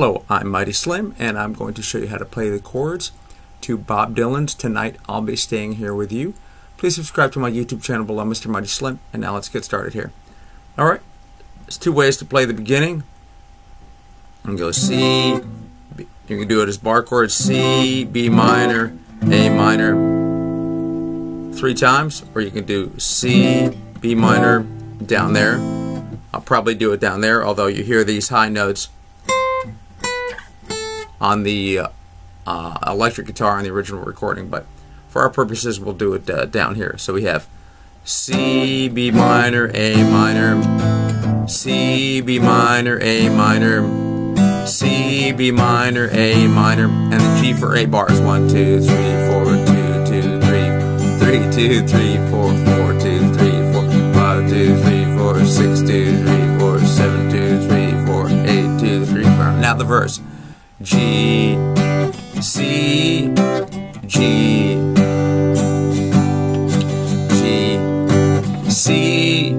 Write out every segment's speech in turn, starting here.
Hello, I'm Mighty Slim, and I'm going to show you how to play the chords to Bob Dylan's Tonight I'll Be Staying Here With You. Please subscribe to my YouTube channel below, Mr. Mighty Slim, and now let's get started here. Alright, there's two ways to play the beginning. You can go C, you can do it as bar chords, C, B minor, A minor, three times, or you can do C, B minor, down there. I'll probably do it down there, although you hear these high notes on the uh, electric guitar on the original recording, but for our purposes, we'll do it uh, down here. So we have C, B minor, A minor, C, B minor, A minor, C, B minor, A minor, and the G for A bars. One, two, three, four, two, two, three, three, two, three, four, four, two, three, four, five, two, three, four, six, two, three, four, seven, two, three, four, eight, two, three, four. Now the verse. G, C, G, G, C,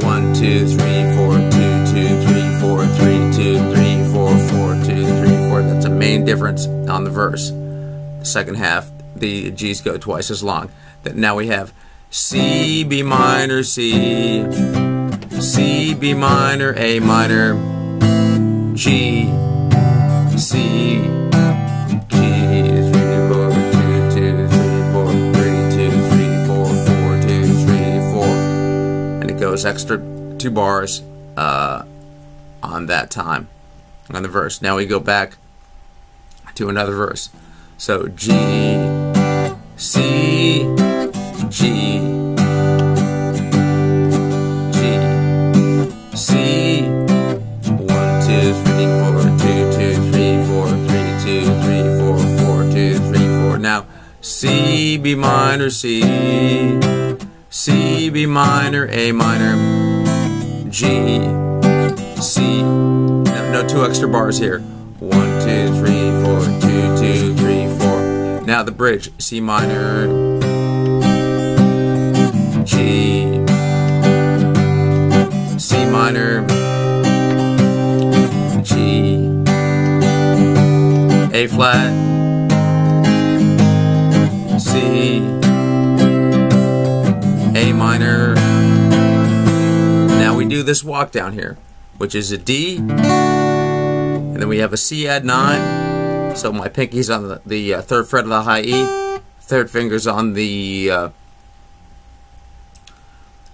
one, two, three, four, two, two, three, four, three, two, three, four, four, two, three, four. That's a main difference on the verse. The second half, the G's go twice as long. That now we have C, B minor, C, C, B minor, A minor, G, C, G, three, four, two, two, three, four, three, two, three, four, four, two, three, four, and it goes extra two bars uh, on that time on the verse. Now we go back to another verse. So G, C, G, C, B minor, C, C, B minor, A minor, G, C. No, no two extra bars here. One, two, three, four, two, two, three, four. Now the bridge, C minor, G, C minor, G, A flat, A minor. Now we do this walk down here, which is a D, and then we have a C add 9. So my pinky's on the, the uh, third fret of the high E, third finger's on the uh,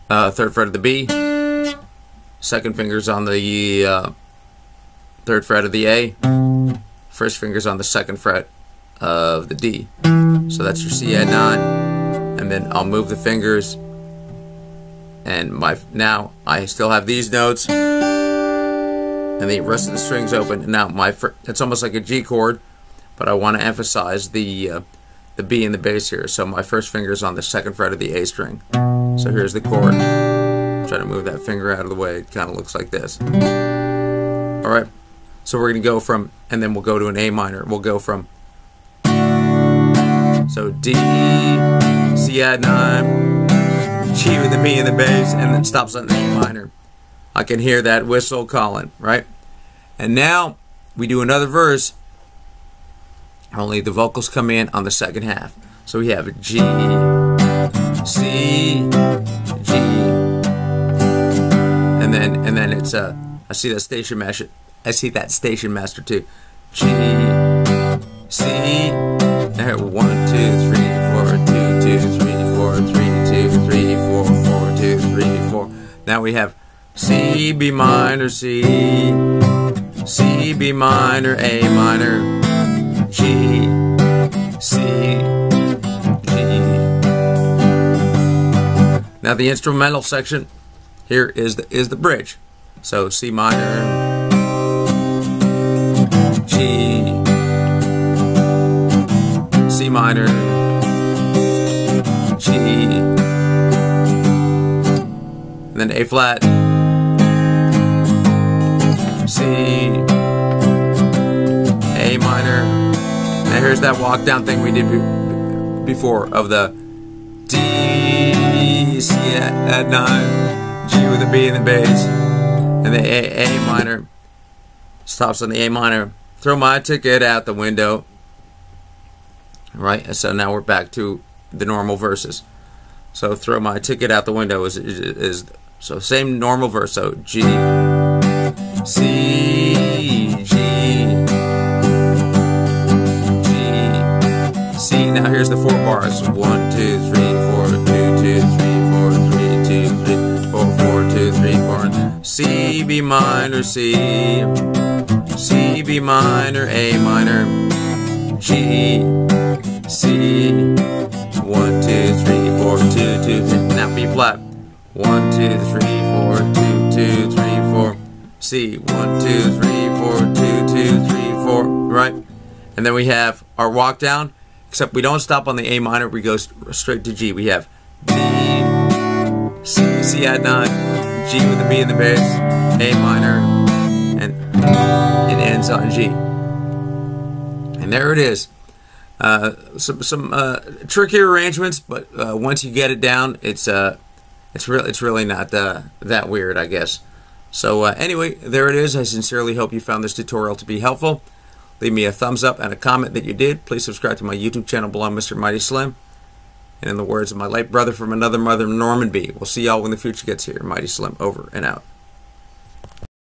uh, third fret of the B, second finger's on the uh, third fret of the A, first finger's on the second fret of the D. So that's your C add 9, and then I'll move the fingers, and my now I still have these notes, and the rest of the strings open. Now my it's almost like a G chord, but I want to emphasize the uh, the B and the bass here. So my first finger is on the second fret of the A string. So here's the chord. Try to move that finger out of the way. It kind of looks like this. All right. So we're going to go from, and then we'll go to an A minor. We'll go from, so D, C add 9, G with the B and the bass, and then stops on the A minor. I can hear that whistle calling, right? And now we do another verse, only the vocals come in on the second half. So we have G, C, G, and then and then it's a. Uh, I see that station master. I see that station master too. G, Now we have C, B minor, C, C, B minor, A minor, G, C, Now the instrumental section here is the is the bridge. So C minor, G, C minor, and then A flat, C, A minor. Now here's that walk down thing we did before of the D, C add 9, G with a B in the bass, and the A, A minor, stops on the A minor. Throw my ticket out the window. Right, and so now we're back to the normal verses. So throw my ticket out the window is, is, is so same normal verse. So G, C, G, G, C. Now here's the four bars. One, two, three, four, two, two, three, four, three, two, three, four, four, two, three, four. C, B minor, C, C, B minor, A minor, G, C. One, two, three, four, two, two, three. Now B flat. One, two, three, four, two, two, three, four. C. One, two, three, four, two, two, three, four. Right? And then we have our walk down, except we don't stop on the A minor, we go straight to G. We have D, C, C add 9, G with the B in the bass, A minor, and it ends on G. And there it is. Uh, some some uh, trickier arrangements, but uh, once you get it down, it's uh, it's really it's really not uh, that weird, I guess. So uh, anyway, there it is. I sincerely hope you found this tutorial to be helpful. Leave me a thumbs up and a comment that you did. Please subscribe to my YouTube channel below Mr. Mighty Slim. And in the words of my late brother from another mother, Norman B. We'll see y'all when the future gets here. Mighty Slim, over and out.